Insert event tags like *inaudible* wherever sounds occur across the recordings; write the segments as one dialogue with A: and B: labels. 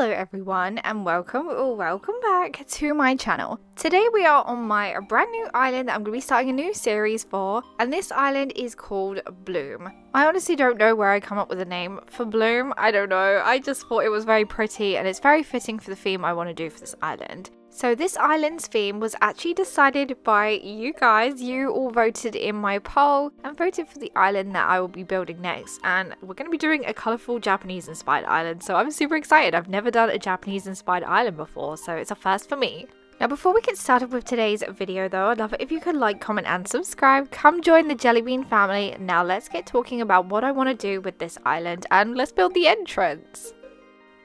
A: Hello everyone and welcome or welcome back to my channel. Today we are on my brand new island that I'm going to be starting a new series for and this island is called Bloom. I honestly don't know where I come up with a name for Bloom, I don't know, I just thought it was very pretty and it's very fitting for the theme I want to do for this island. So this island's theme was actually decided by you guys. You all voted in my poll and voted for the island that I will be building next. And we're going to be doing a colourful Japanese inspired island. So I'm super excited. I've never done a Japanese inspired island before. So it's a first for me. Now before we get started with today's video though, I'd love it if you could like, comment and subscribe. Come join the Jellybean family. Now let's get talking about what I want to do with this island and let's build the entrance.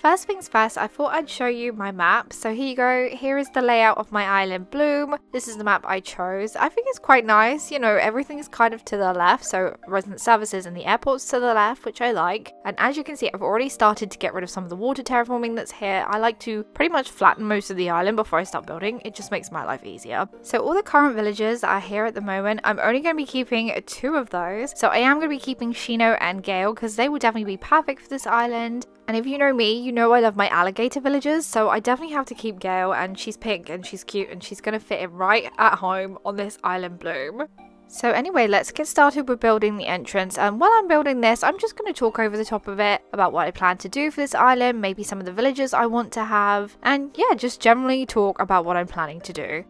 A: First things first, I thought I'd show you my map. So here you go, here is the layout of my island Bloom. This is the map I chose. I think it's quite nice, you know, everything is kind of to the left. So resident services and the airport's to the left, which I like. And as you can see, I've already started to get rid of some of the water terraforming that's here. I like to pretty much flatten most of the island before I start building. It just makes my life easier. So all the current villagers are here at the moment. I'm only going to be keeping two of those. So I am going to be keeping Shino and Gayle because they will definitely be perfect for this island. And if you know me, you know I love my alligator villagers, so I definitely have to keep Gayle, and she's pink and she's cute and she's going to fit in right at home on this island bloom. So anyway, let's get started with building the entrance. And while I'm building this, I'm just going to talk over the top of it about what I plan to do for this island, maybe some of the villagers I want to have, and yeah, just generally talk about what I'm planning to do.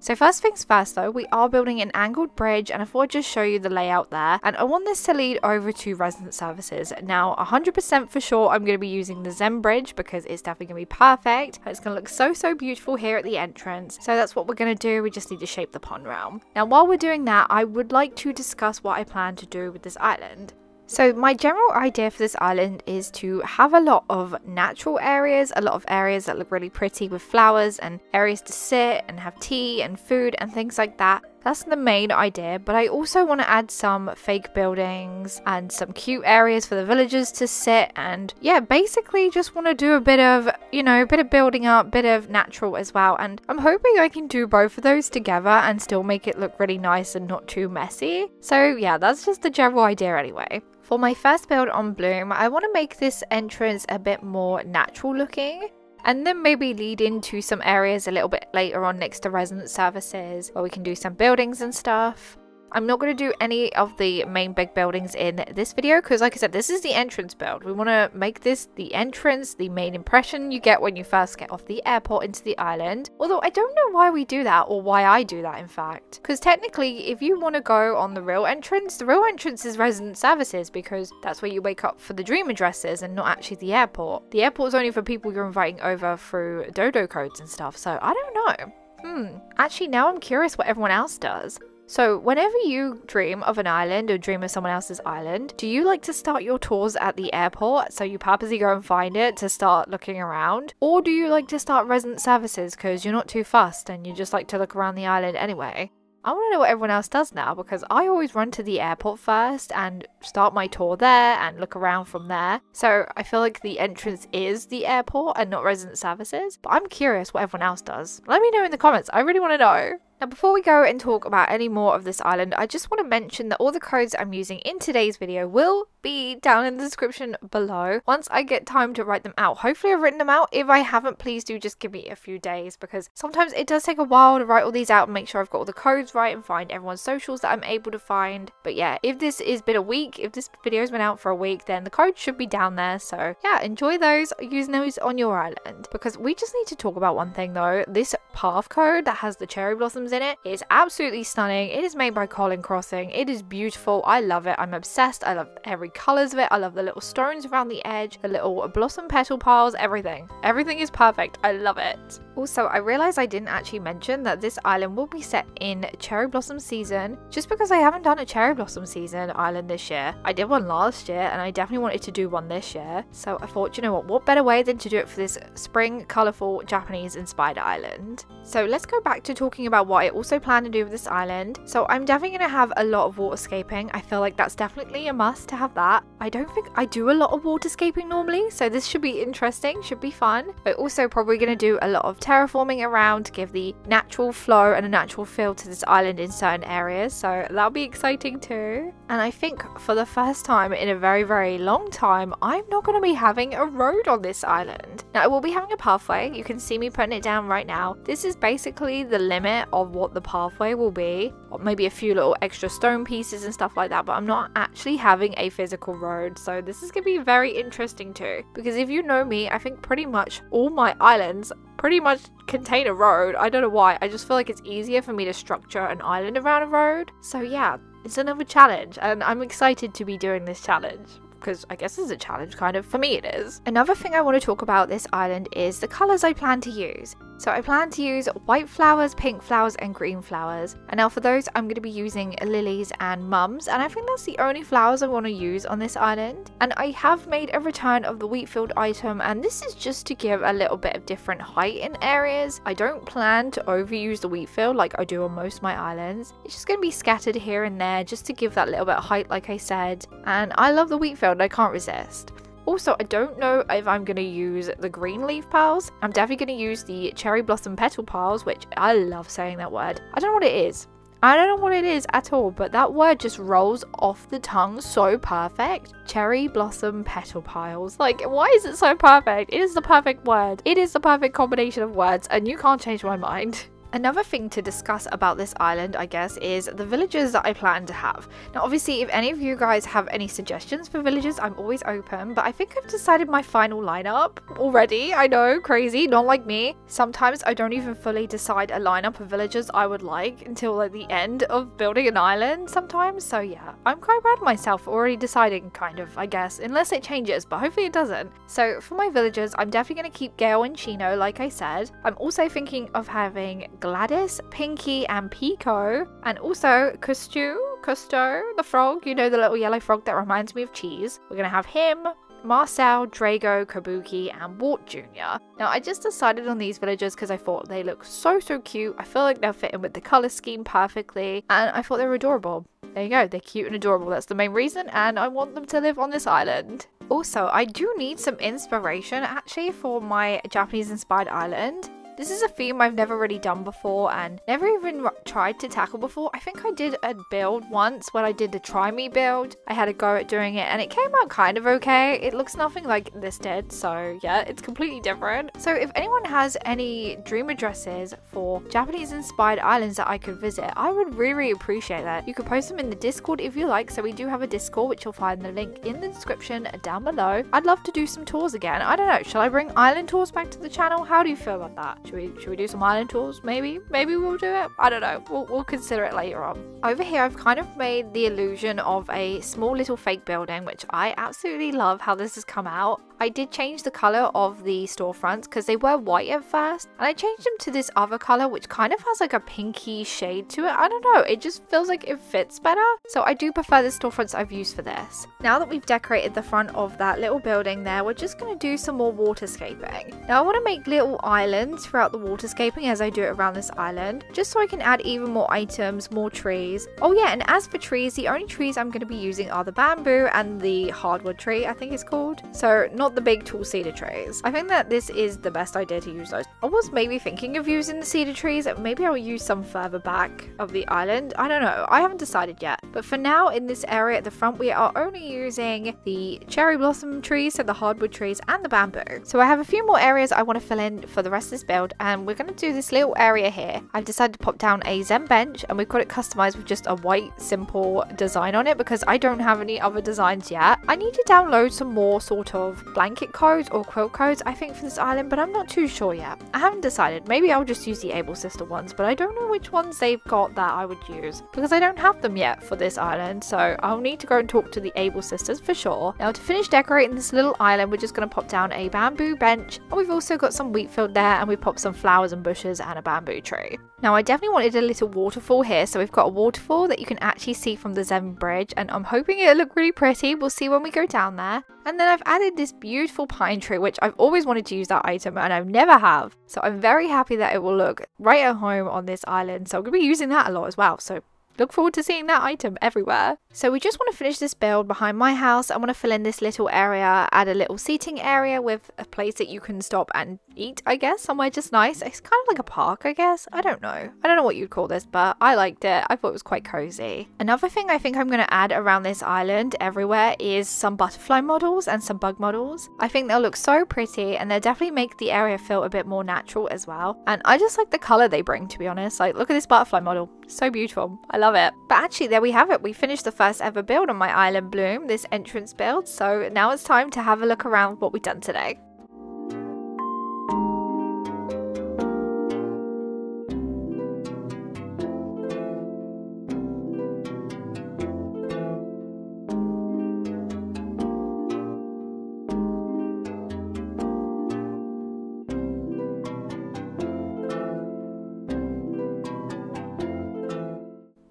A: So first things first though, we are building an angled bridge and I thought I'd just show you the layout there. And I want this to lead over to resident services. Now 100% for sure I'm going to be using the Zen bridge because it's definitely going to be perfect. It's going to look so so beautiful here at the entrance. So that's what we're going to do, we just need to shape the pond realm. Now while we're doing that, I would like to discuss what I plan to do with this island. So my general idea for this island is to have a lot of natural areas, a lot of areas that look really pretty with flowers and areas to sit and have tea and food and things like that. That's the main idea, but I also want to add some fake buildings and some cute areas for the villagers to sit and yeah, basically just want to do a bit of, you know, a bit of building up, bit of natural as well. And I'm hoping I can do both of those together and still make it look really nice and not too messy. So yeah, that's just the general idea anyway. For my first build on Bloom, I want to make this entrance a bit more natural looking and then maybe lead into some areas a little bit later on next to resident services where we can do some buildings and stuff. I'm not going to do any of the main big buildings in this video because like I said, this is the entrance build. We want to make this the entrance, the main impression you get when you first get off the airport into the island. Although I don't know why we do that or why I do that in fact. Because technically, if you want to go on the real entrance, the real entrance is resident services because that's where you wake up for the dream addresses and not actually the airport. The airport is only for people you're inviting over through dodo codes and stuff, so I don't know. Hmm, actually now I'm curious what everyone else does. So, whenever you dream of an island or dream of someone else's island, do you like to start your tours at the airport so you purposely go and find it to start looking around? Or do you like to start resident services because you're not too fussed and you just like to look around the island anyway? I want to know what everyone else does now because I always run to the airport first and start my tour there and look around from there. So I feel like the entrance is the airport and not resident services. But I'm curious what everyone else does. Let me know in the comments. I really want to know. Now before we go and talk about any more of this island, I just want to mention that all the codes I'm using in today's video will be down in the description below once I get time to write them out. Hopefully I've written them out. If I haven't, please do just give me a few days because sometimes it does take a while to write all these out and make sure I've got all the codes right and find everyone's socials that I'm able to find. But yeah, if this has been a week, if this video's been out for a week, then the code should be down there. So yeah, enjoy those, using those on your island because we just need to talk about one thing though. This path code that has the cherry blossoms in it. It's absolutely stunning. It is made by Colin Crossing. It is beautiful. I love it. I'm obsessed. I love every colours of it. I love the little stones around the edge, the little blossom petal piles, everything. Everything is perfect. I love it. Also, I realised I didn't actually mention that this island will be set in cherry blossom season just because I haven't done a cherry blossom season island this year. I did one last year and I definitely wanted to do one this year. So I thought, you know what, what better way than to do it for this spring colourful Japanese inspired island. So let's go back to talking about what I also plan to do with this island. So I'm definitely going to have a lot of waterscaping. I feel like that's definitely a must to have that. I don't think I do a lot of waterscaping normally, so this should be interesting, should be fun. We're also probably going to do a lot of terraforming around to give the natural flow and a natural feel to this island in certain areas, so that'll be exciting too. And I think for the first time in a very, very long time, I'm not going to be having a road on this island. Now, I will be having a pathway. You can see me putting it down right now. This is basically the limit of what the pathway will be. Or maybe a few little extra stone pieces and stuff like that, but I'm not actually having a physical road. So this is going to be very interesting too. Because if you know me, I think pretty much all my islands pretty much contain a road. I don't know why. I just feel like it's easier for me to structure an island around a road. So yeah, it's another challenge and I'm excited to be doing this challenge because I guess it's a challenge kind of. For me, it is. Another thing I want to talk about this island is the colours I plan to use. So I plan to use white flowers, pink flowers and green flowers. And now for those I'm going to be using lilies and mums and I think that's the only flowers I want to use on this island. And I have made a return of the wheat field item and this is just to give a little bit of different height in areas. I don't plan to overuse the wheat field like I do on most of my islands. It's just going to be scattered here and there just to give that little bit of height like I said. And I love the wheat field, I can't resist. Also, I don't know if I'm going to use the green leaf piles. I'm definitely going to use the cherry blossom petal piles, which I love saying that word. I don't know what it is. I don't know what it is at all, but that word just rolls off the tongue so perfect. Cherry blossom petal piles. Like, why is it so perfect? It is the perfect word. It is the perfect combination of words, and you can't change my mind. *laughs* Another thing to discuss about this island, I guess, is the villages that I plan to have. Now, obviously, if any of you guys have any suggestions for villages, I'm always open, but I think I've decided my final lineup already. I know, crazy, not like me. Sometimes I don't even fully decide a lineup of villages I would like until like the end of building an island sometimes. So yeah, I'm quite proud of myself already deciding, kind of, I guess, unless it changes, but hopefully it doesn't. So for my villages, I'm definitely going to keep Gayle and Shino, like I said. I'm also thinking of having Gladys, Pinky, and Piko, and also Cousteau, Cousteau, the frog, you know, the little yellow frog that reminds me of cheese. We're gonna have him, Marcel, Drago, Kabuki, and Wart Jr. Now, I just decided on these villagers because I thought they look so, so cute. I feel like they'll fit in with the colour scheme perfectly, and I thought they were adorable. There you go, they're cute and adorable. That's the main reason, and I want them to live on this island. Also, I do need some inspiration actually for my Japanese inspired island. This is a theme I've never really done before and never even tried to tackle before. I think I did a build once when I did the try me build. I had a go at doing it and it came out kind of okay. It looks nothing like this did, so yeah, it's completely different. So if anyone has any dream addresses for Japanese inspired islands that I could visit, I would really, really appreciate that. You could post them in the Discord if you like. So we do have a Discord, which you'll find the link in the description down below. I'd love to do some tours again. I don't know, shall I bring island tours back to the channel? How do you feel about that? Should we should we do some island tours? Maybe, maybe we'll do it. I don't know. We'll, we'll consider it later on. Over here, I've kind of made the illusion of a small little fake building, which I absolutely love how this has come out. I did change the colour of the storefronts because they were white at first and I changed them to this other colour which kind of has like a pinky shade to it. I don't know, it just feels like it fits better. So I do prefer the storefronts I've used for this. Now that we've decorated the front of that little building there, we're just going to do some more waterscaping. Now I want to make little islands throughout the waterscaping as I do it around this island, just so I can add even more items, more trees. Oh yeah, and as for trees, the only trees I'm going to be using are the bamboo and the hardwood tree, I think it's called. So not the big tall cedar trees. I think that this is the best idea to use those. I was maybe thinking of using the cedar trees. Maybe I'll use some further back of the island. I don't know. I haven't decided yet. But for now, in this area at the front, we are only using the cherry blossom trees, so the hardwood trees and the bamboo. So I have a few more areas I want to fill in for the rest of this build. And we're going to do this little area here. I've decided to pop down a Zen bench and we've got it customized with just a white simple design on it because I don't have any other designs yet. I need to download some more sort of blanket codes or quilt codes, I think, for this island, but I'm not too sure yet. I haven't decided. Maybe I'll just use the Able Sister ones, but I don't know which ones they've got that I would use because I don't have them yet for this island, so I'll need to go and talk to the Able Sisters for sure. Now, to finish decorating this little island, we're just going to pop down a bamboo bench, and we've also got some wheat field there, and we some flowers and bushes and a bamboo tree. Now, I definitely wanted a little waterfall here, so we've got a waterfall that you can actually see from the Zen Bridge, and I'm hoping it'll look really pretty. We'll see when we go down there. And then I've added this beautiful pine tree, which I've always wanted to use that item and I've never have. So I'm very happy that it will look right at home on this island. So I'm going to be using that a lot as well. So look forward to seeing that item everywhere. So we just want to finish this build behind my house. I want to fill in this little area, add a little seating area with a place that you can stop and eat, I guess, somewhere just nice. It's kind of like a park, I guess. I don't know. I don't know what you'd call this, but I liked it. I thought it was quite cozy. Another thing I think I'm going to add around this island everywhere is some butterfly models and some bug models. I think they'll look so pretty and they'll definitely make the area feel a bit more natural as well. And I just like the color they bring, to be honest. Like, look at this butterfly model. So beautiful. I love it. But actually, there we have it. We finished the first ever build on my island bloom, this entrance build. So now it's time to have a look around what we've done today.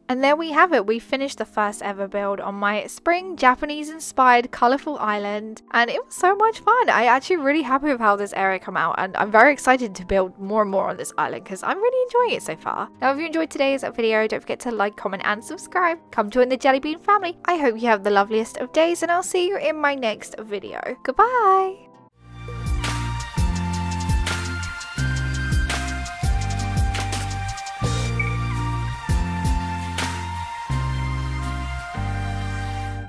A: And there we have it, we finished the first ever build on my spring Japanese inspired colourful island and it was so much fun. I'm actually really happy with how this area come out and I'm very excited to build more and more on this island because I'm really enjoying it so far. Now if you enjoyed today's video don't forget to like, comment and subscribe. Come join the Jelly Bean family. I hope you have the loveliest of days and I'll see you in my next video. Goodbye!